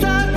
stop